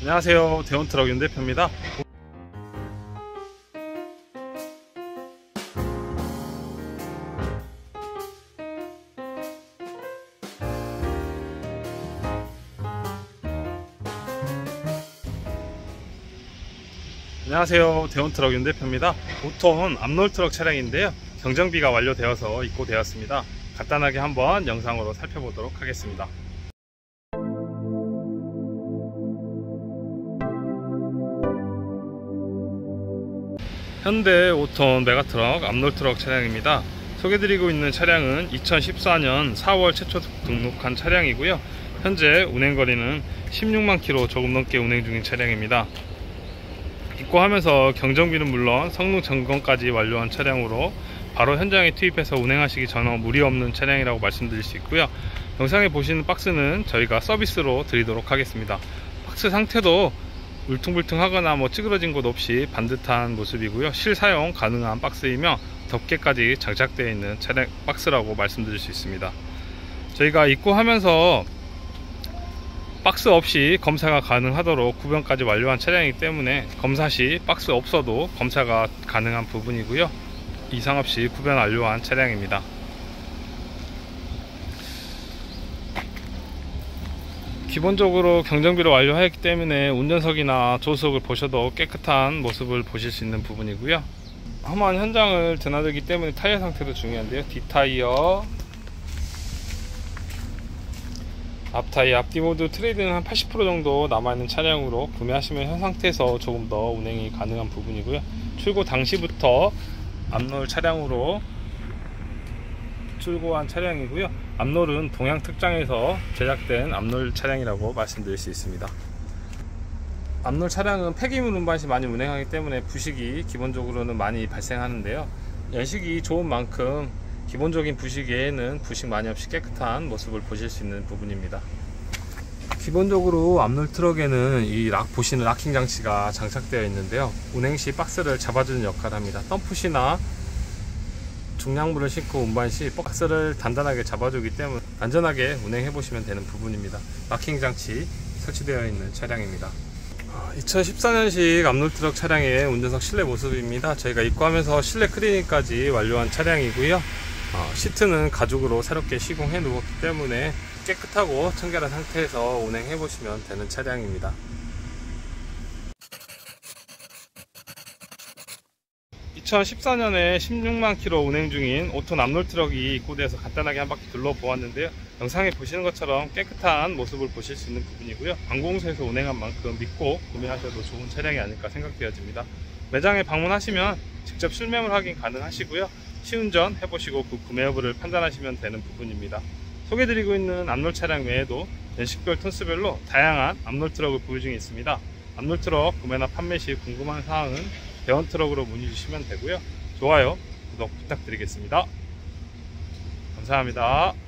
안녕하세요. 대원트럭 윤 대표입니다. 안녕하세요. 대원트럭 윤 대표입니다. 5톤 앞롤트럭 차량인데요. 경정비가 완료되어서 입고되었습니다. 간단하게 한번 영상으로 살펴보도록 하겠습니다. 현대 5톤 메가트럭 앞롤트럭 차량입니다. 소개드리고 있는 차량은 2014년 4월 최초 등록한 차량이고요. 현재 운행거리는 16만 킬로 조금 넘게 운행 중인 차량입니다. 입고하면서 경정비는 물론 성능 점검까지 완료한 차량으로 바로 현장에 투입해서 운행하시기 전혀 무리 없는 차량이라고 말씀드릴 수 있고요. 영상에 보시는 박스는 저희가 서비스로 드리도록 하겠습니다. 박스 상태도 울퉁불퉁하거나 뭐 찌그러진 곳 없이 반듯한 모습이고요. 실사용 가능한 박스이며 덮개까지 장착되어 있는 차량 박스라고 말씀드릴 수 있습니다. 저희가 입고하면서 박스 없이 검사가 가능하도록 구변까지 완료한 차량이기 때문에 검사 시 박스 없어도 검사가 가능한 부분이고요. 이상 없이 구변 완료한 차량입니다. 기본적으로 경정비를 완료하였기 때문에 운전석이나 조수석을 보셔도 깨끗한 모습을 보실 수 있는 부분이고요. 험한 현장을 드나들기 때문에 타이어 상태도 중요한데요. 뒷타이어, 앞타이어, 앞뒤 모두 트레드는 한 80% 정도 남아있는 차량으로 구매하시면 현 상태에서 조금 더 운행이 가능한 부분이고요. 출고 당시부터 암롤 차량으로 출고한 차량이고요. 앞롤은 동양 특장에서 제작된 앞롤 차량이라고 말씀드릴 수 있습니다. 앞롤 차량은 폐기물 운반시 많이 운행하기 때문에 부식이 기본적으로는 많이 발생하는데요. 연식이 좋은 만큼 기본적인 부식에는 부식 많이 없이 깨끗한 모습을 보실 수 있는 부분입니다. 기본적으로 앞롤 트럭에는 이 락, 보시는 락킹 장치가 장착되어 있는데요. 운행 시 박스를 잡아주는 역할을 합니다. 덤프시나 중량물을 싣고 운반 시 박스를 단단하게 잡아주기 때문에 안전하게 운행해 보시면 되는 부분입니다. 락킹 장치 설치되어 있는 차량입니다. 2014년식 앞롤트럭 차량의 운전석 실내 모습입니다. 저희가 입고하면서 실내 클리닝까지 완료한 차량이고요. 어, 시트는 가죽으로 새롭게 시공해 놓았기 때문에 깨끗하고 청결한 상태에서 운행해 보시면 되는 차량입니다. 2014년에 16만 킬로 운행 중인 5톤 암롤 트럭이 입고돼서 간단하게 한 바퀴 둘러보았는데요. 영상에 보시는 것처럼 깨끗한 모습을 보실 수 있는 부분이고요. 관공서에서 운행한 만큼 믿고 구매하셔도 좋은 차량이 아닐까 생각되어집니다. 매장에 방문하시면 직접 실매물 확인 가능하시고요. 시운전 해보시고 그 구매 여부를 판단하시면 되는 부분입니다. 소개드리고 있는 암롤 차량 외에도 연식별 톤수별로 다양한 암롤 트럭을 보유 중에 있습니다. 앞롤 트럭 구매나 판매 시 궁금한 사항은 대원트럭으로 문의 주시면 되고요. 좋아요, 구독 부탁드리겠습니다. 감사합니다.